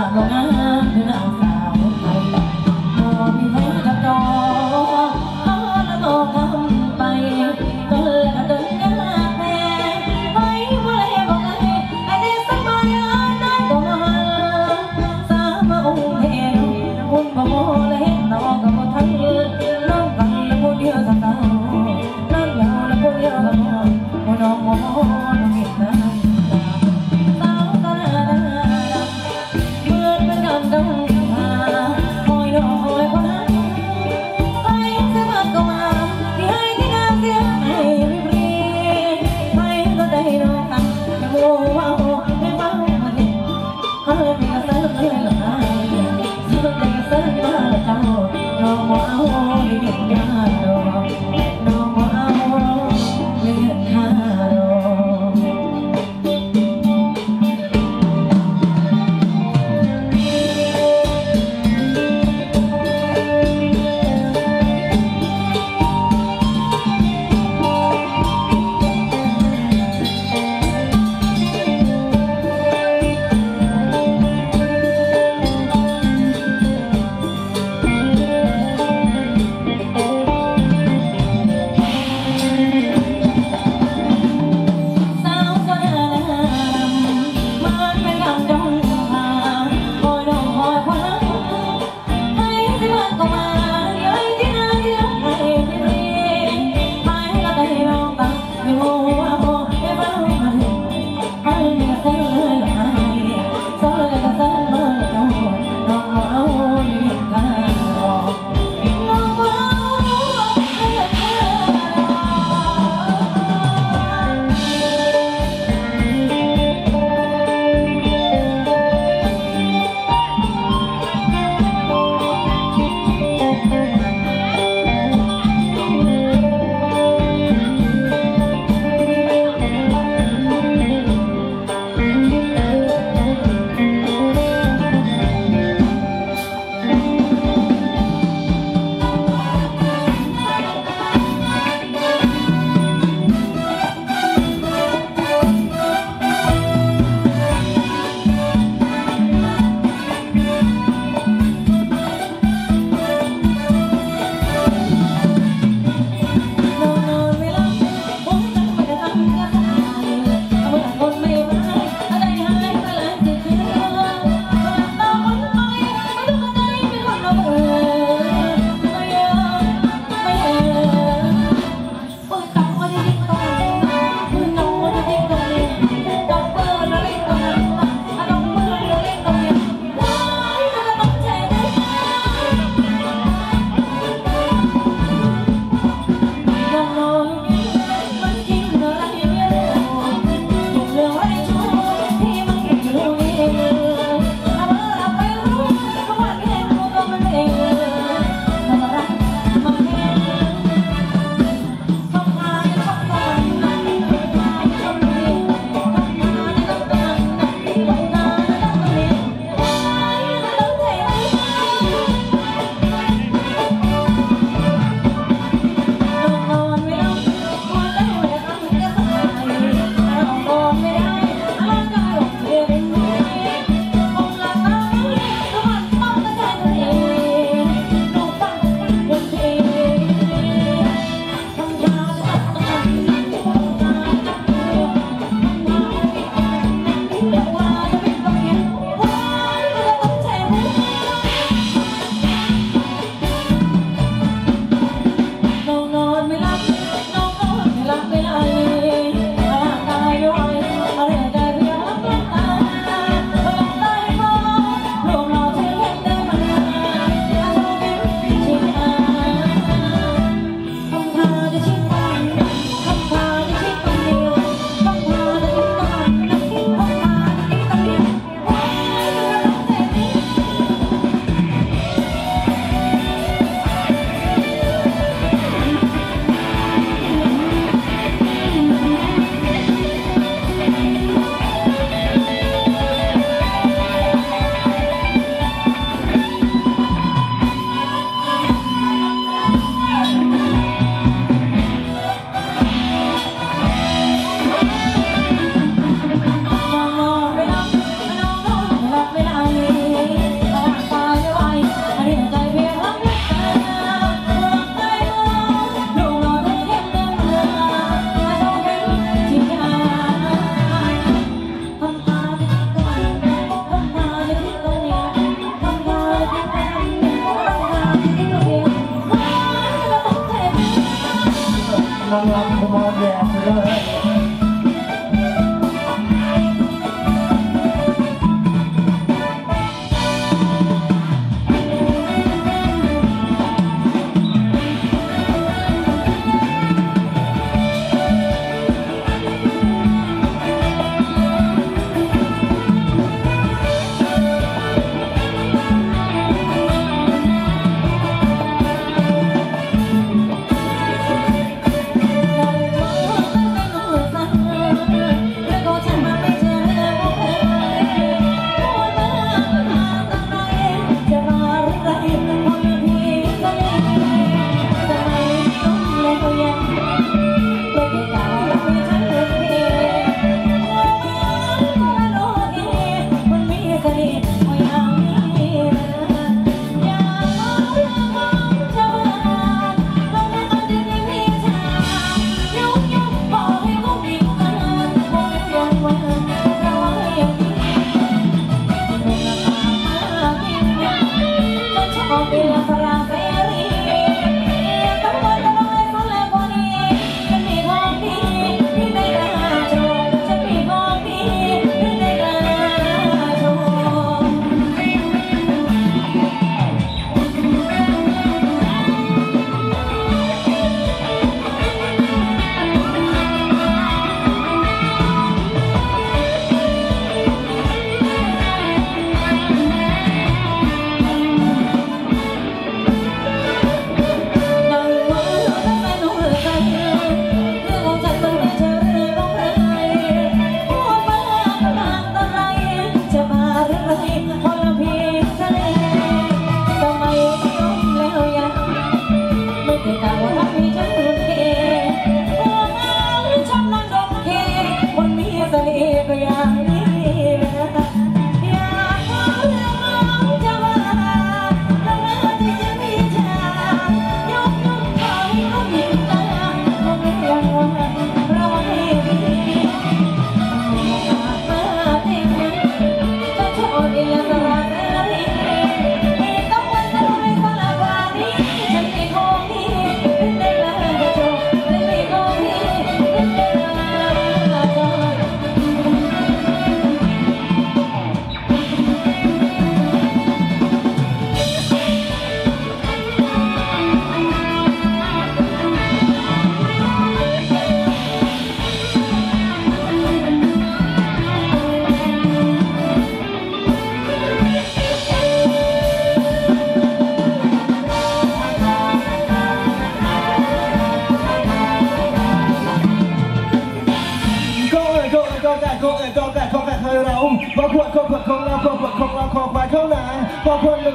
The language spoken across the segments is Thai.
ามเรางามเอเอา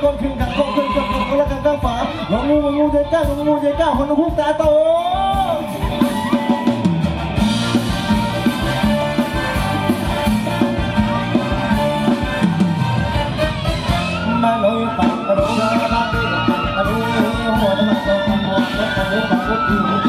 ก้มขึ้กับคนมขึ้นกับคนละกันก้างฝาหลงงูงงูใจก้าหลงงูใจก้าคนหูตาโตมาลอยปากกระโดดมาปากกระโดดหัวมันตกหัวมันตกหัวมันตก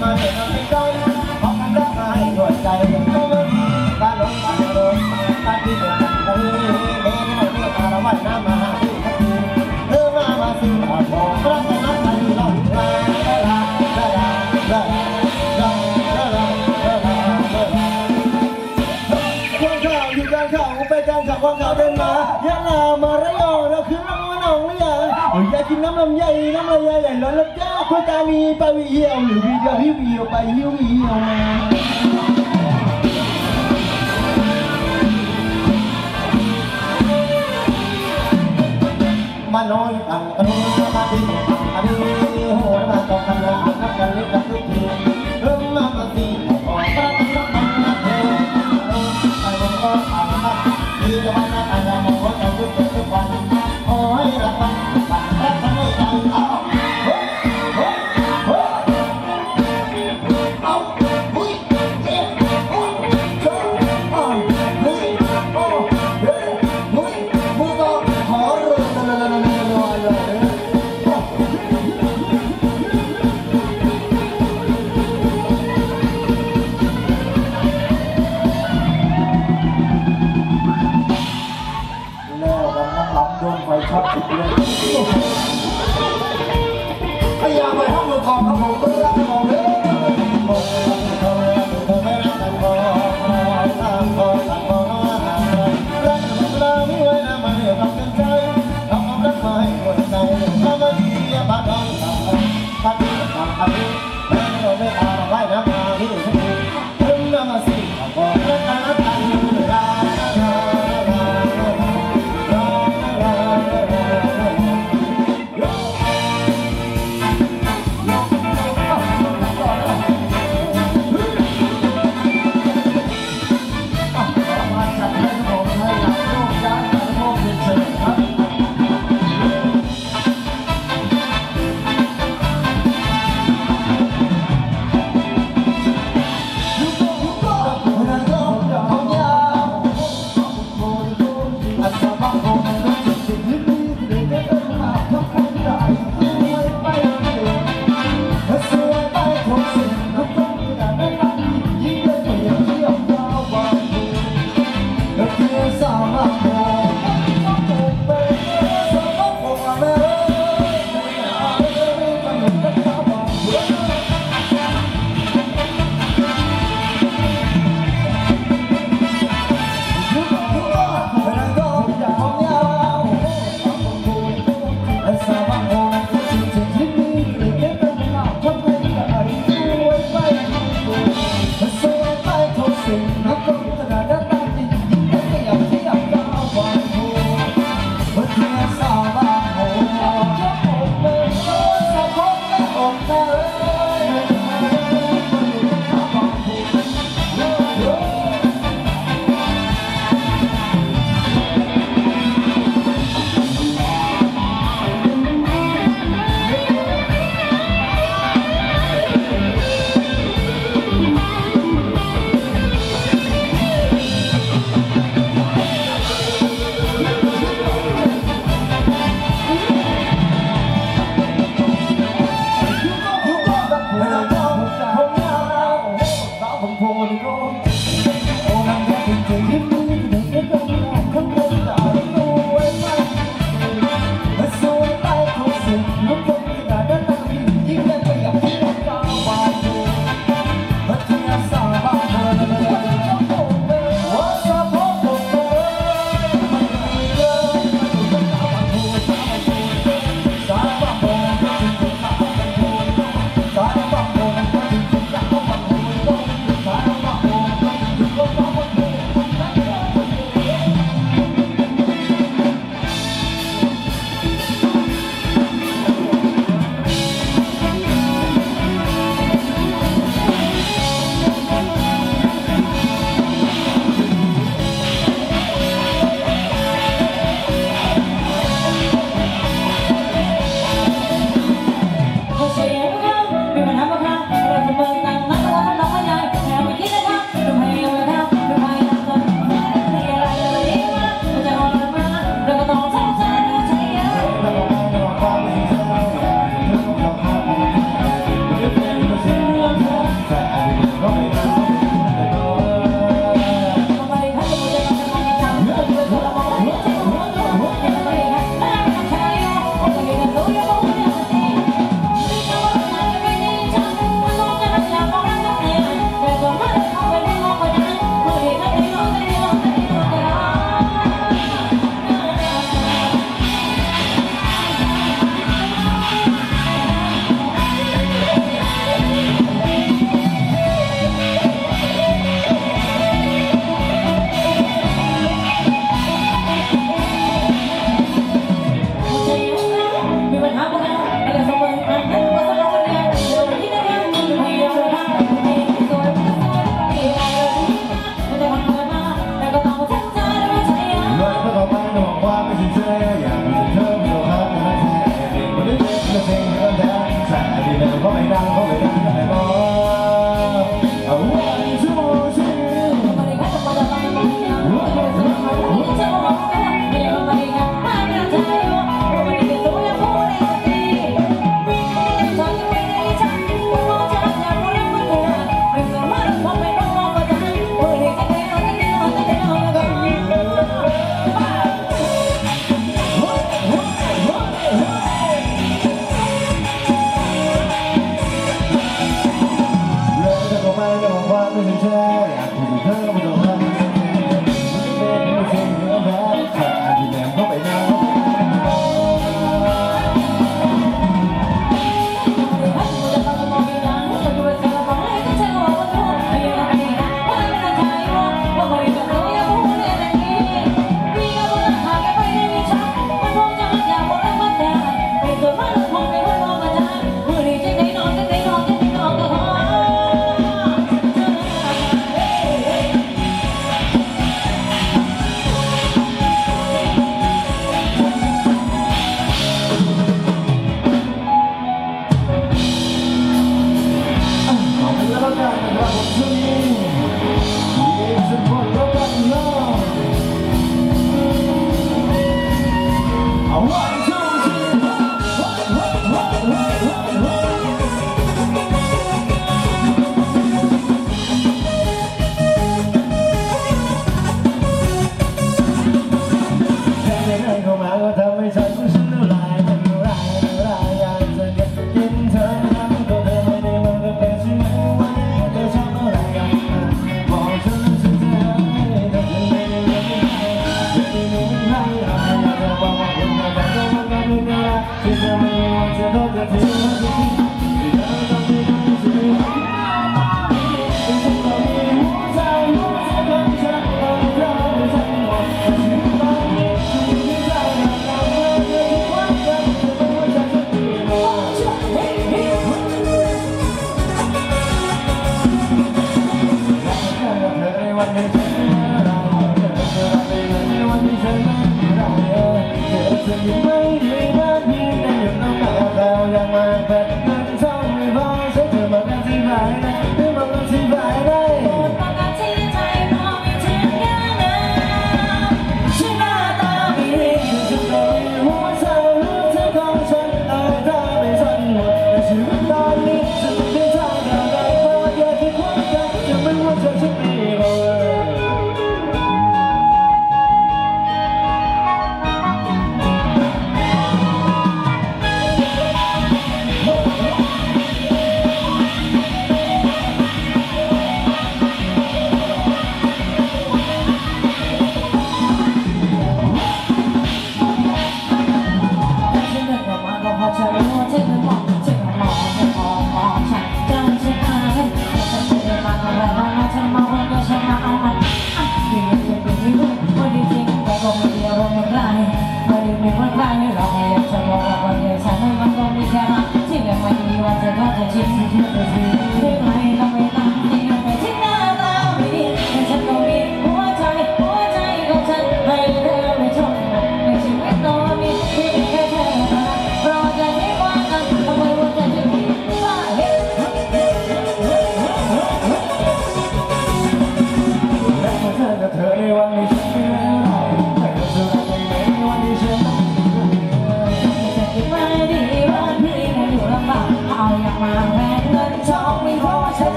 Mà người. ก็ตามีปวิเยี่ยมหรือวิวิวิวไปยิวยิวมามาน้อยตั้งตระมาดีอันนี้โหดมาตกกันเลย ดวงไฟชัอตติดเลยพยายามไปห้องมือของครับผมก็ได้รับของเลยทำดีอย่าบาดอนทำดีทำดี วั